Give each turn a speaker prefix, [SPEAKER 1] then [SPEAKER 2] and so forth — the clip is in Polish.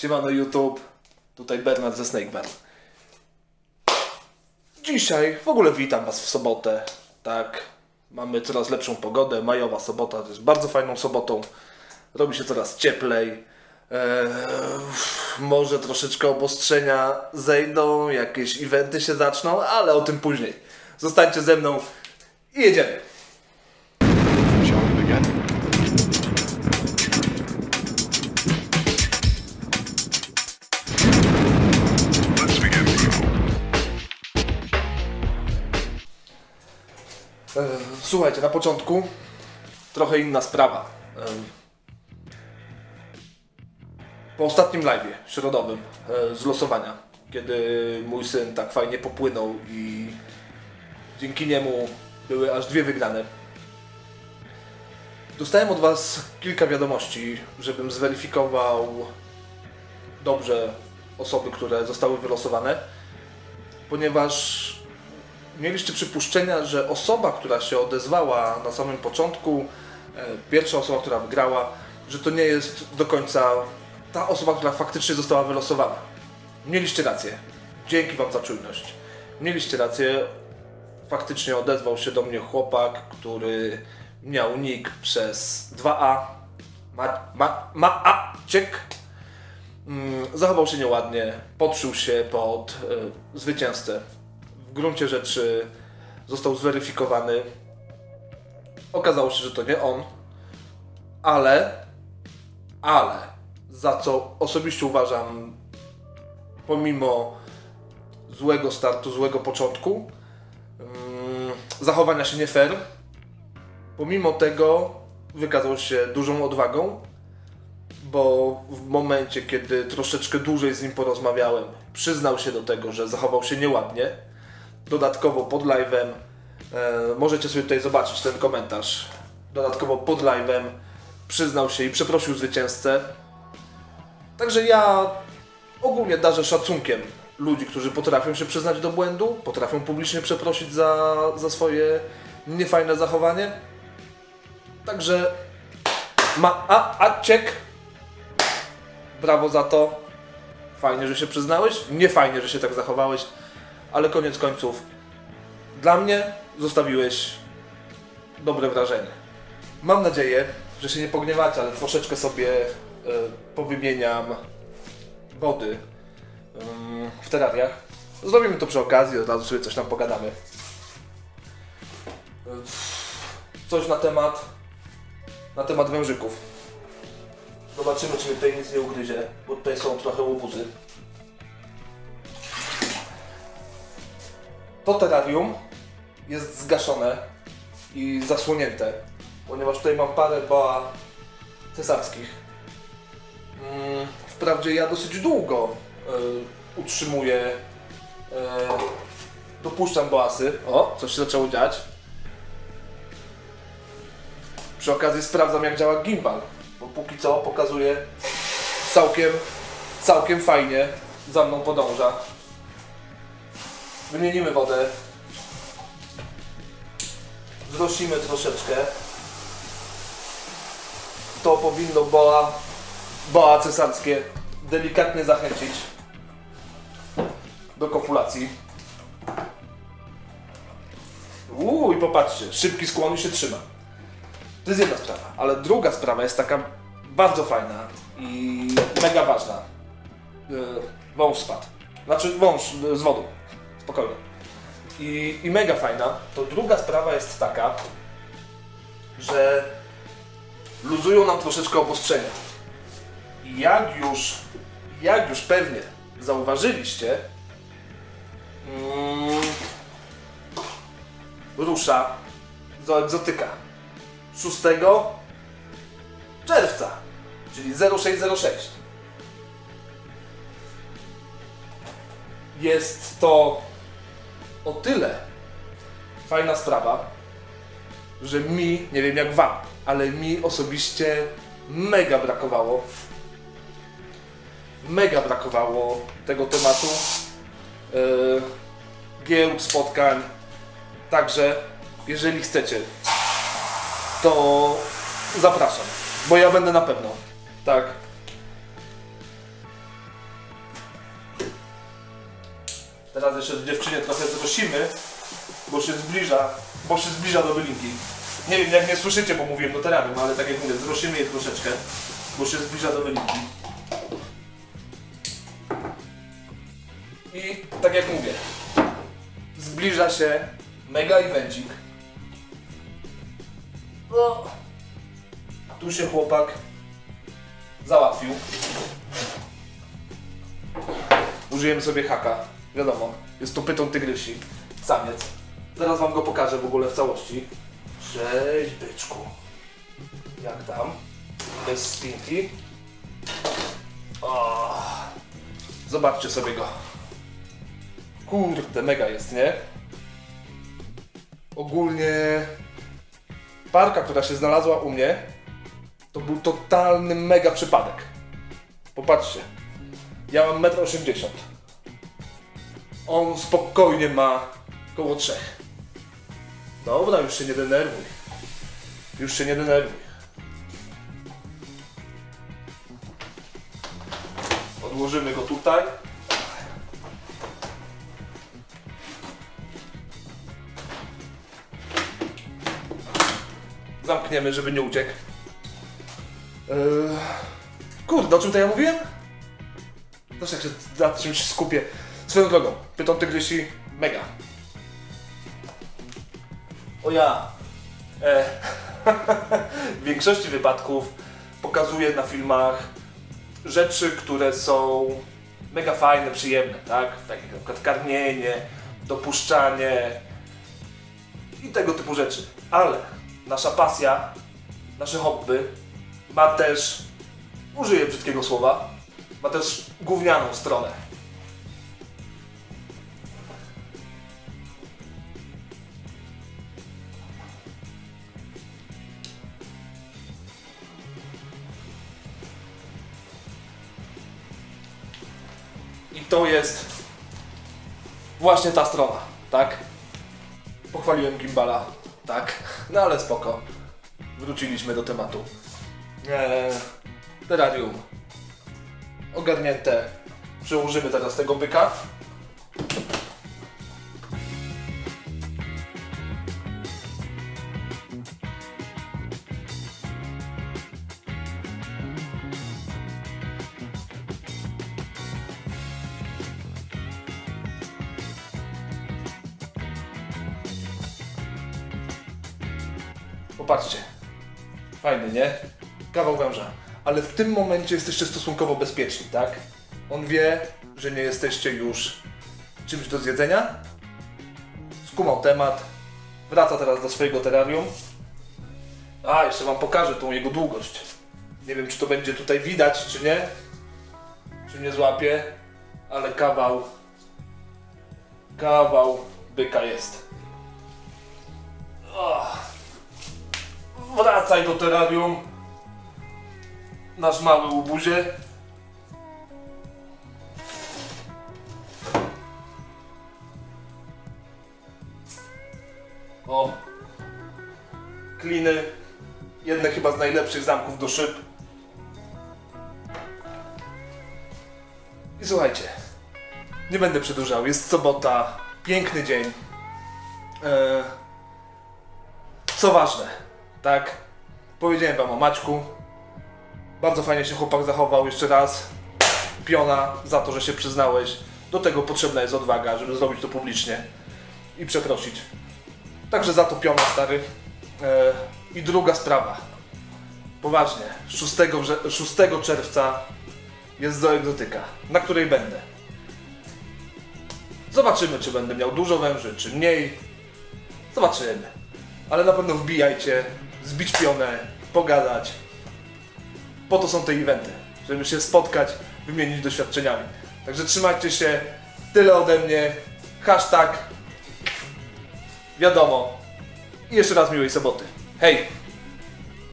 [SPEAKER 1] Siemano YouTube, tutaj Bernard ze Snakeman. Dzisiaj w ogóle witam Was w sobotę. Tak, mamy coraz lepszą pogodę. Majowa sobota to jest bardzo fajną sobotą. Robi się coraz cieplej. Eee, może troszeczkę obostrzenia zejdą, jakieś eventy się zaczną, ale o tym później. Zostańcie ze mną i jedziemy. Słuchajcie, na początku trochę inna sprawa. E, Po ostatnim live środowym e, z losowania, kiedy mój syn tak fajnie popłynął i dzięki niemu były aż dwie wygrane. Dostałem od Was kilka wiadomości, żebym zweryfikował dobrze osoby, które zostały wylosowane, ponieważ mieliście przypuszczenia, że osoba, która się odezwała na samym początku, e, pierwsza osoba, która wygrała, że to nie jest do końca ta osoba, która faktycznie została wylosowana. Mieliście rację. Dzięki Wam za czujność. Mieliście rację. Faktycznie odezwał się do mnie chłopak, który miał nick przez 2A. Ma, ma, ma, a, ciek. Mm, zachował się nieładnie, podszył się pod e, zwycięzcę. W gruncie rzeczy został zweryfikowany. Okazało się, że to nie on, ale, ale za co osobiście uważam, pomimo złego startu, złego początku, mm, zachowania się nie fair, pomimo tego wykazał się dużą odwagą, bo w momencie, kiedy troszeczkę dłużej z nim porozmawiałem, przyznał się do tego, że zachował się nieładnie. Dodatkowo pod live'em, e, możecie sobie tutaj zobaczyć ten komentarz. Dodatkowo pod live'em przyznał się i przeprosił zwycięzcę. Także ja ogólnie darzę szacunkiem ludzi, którzy potrafią się przyznać do błędu, potrafią publicznie przeprosić za, za swoje niefajne zachowanie. Także ma a, a ciek. Brawo za to. Fajnie, że się przyznałeś. Nie fajnie, że się tak zachowałeś, ale koniec końców dla mnie zostawiłeś dobre wrażenie. Mam nadzieję, że się nie pogniewacie, ale troszeczkę sobie e, powymieniam wody em, w terariach. Zrobimy to przy okazji, od razu sobie coś tam pogadamy. Coś na temat na temat wężyków. Zobaczymy, czy mnie tutaj nic nie ugryzie, bo tutaj są trochę łobuzy. To terrarium jest zgaszone i zasłonięte, ponieważ tutaj mam parę boa cesarskich. Mm, Wprawdzie ja dosyć długo e, utrzymuję, e, dopuszczam boasy. O, coś się zaczęło dziać. Przy okazji sprawdzam jak działa gimbal, bo póki co pokazuje całkiem, całkiem fajnie, za mną podąża. Wymienimy wodę. Zrosimy troszeczkę. To powinno boa, boa cesarskie delikatnie zachęcić do kopulacji. Uuu, i popatrzcie, szybki skłon i się trzyma. To jest jedna sprawa, ale druga sprawa jest taka bardzo fajna i mega ważna. Yy, wąż spadł. Znaczy wąż z wodą. Spokojnie. I, I mega fajna. To druga sprawa jest taka, że luzują nam troszeczkę obostrzenia. I jak już, jak już pewnie zauważyliście, mm, rusza zoegzotyka. 6 czerwca, czyli 0606. Jest to o tyle fajna sprawa, że mi, nie wiem jak wam, ale mi osobiście mega brakowało. Mega brakowało tego tematu. Yy, giełd, spotkań. Także, jeżeli chcecie, to zapraszam, bo ja będę na pewno. Tak. Teraz jeszcze dziewczynie trochę zrosimy, bo się zbliża, bo się zbliża do bylinki. Nie wiem, jak nie słyszycie, bo mówiłem do terarium, ale tak jak mówię, zrosimy je troszeczkę, bo się zbliża do bylinki. I tak jak mówię, zbliża się mega evencik. No, tu się chłopak załatwił. Użyjemy sobie haka. Wiadomo, jest to pyton tygrysi. Samiec. Zaraz wam go pokażę w ogóle w całości. Cześć byczku. Jak tam? Bez spinki. O, zobaczcie sobie go. Kurde, mega jest, nie? Ogólnie parka, która się znalazła u mnie, to był totalny mega przypadek. Popatrzcie. Ja mam 1,80 m. On spokojnie ma koło 3. Dobra, już się nie denerwuj. Już się nie denerwuj. Odłożymy go tutaj. Zamkniemy, żeby nie uciekł. Eee, kurde, o czym to ja mówiłem? Zawsze jak się na czymś skupię. Swoją drogą, pyton tygrysi, mega. O ja. E, w większości wypadków pokazuję na filmach rzeczy, które są mega fajne, przyjemne, tak? Takie jak na przykład karmienie, dopuszczanie i tego typu rzeczy. Ale nasza pasja, nasze hobby ma też, użyję brzydkiego słowa, ma też gównianą stronę. I to jest właśnie ta strona, tak? Pochwaliłem Gimbala, tak? No ale spoko. Wróciliśmy do tematu. Eee, terrarium. Ogarnięte. Przełożymy teraz tego byka. Popatrzcie. Fajny, nie? Kawał węża. Ale w tym momencie jesteście stosunkowo bezpieczni, tak? On wie, że nie jesteście już czymś do zjedzenia. Skumał temat. Wraca teraz do swojego terrarium. A, jeszcze wam pokażę tą jego długość. Nie wiem, czy to będzie tutaj widać, czy nie. Czy nie złapie. Ale kawał... Kawał byka jest. Wracaj do terrarium. Nasz mały łubuzie. O. Kliny. Jedne chyba z najlepszych zamków do szyb. I słuchajcie. Nie będę przedłużał. Jest sobota. Piękny dzień. Eee, co ważne, tak? Powiedziałem wam o Maćku. Bardzo fajnie się chłopak zachował. Jeszcze raz piona za to, że się przyznałeś. Do tego potrzebna jest odwaga, żeby zrobić to publicznie i przeprosić. Także za to piona, stary. E, I druga sprawa. Poważnie. 6, wrze- 6 czerwca jest zoegzotyka, na której będę. Zobaczymy, czy będę miał dużo węży, czy mniej. Zobaczymy. Ale na pewno wbijajcie, zbić pionę, pogadać. Po to są te eventy, żeby się spotkać, wymienić doświadczeniami. Także trzymajcie się. Tyle ode mnie. Hashtag. Wiadomo. I jeszcze raz miłej soboty. Hej!